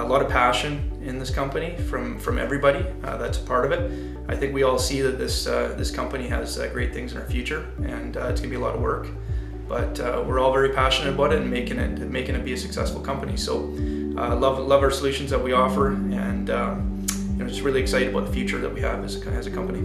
a lot of passion in this company from from everybody uh, that's a part of it. I think we all see that this uh, this company has uh, great things in our future, and uh, it's gonna be a lot of work. But uh, we're all very passionate about it and making it making it be a successful company. So uh, love love our solutions that we offer, and um, you know, just really excited about the future that we have as a, as a company.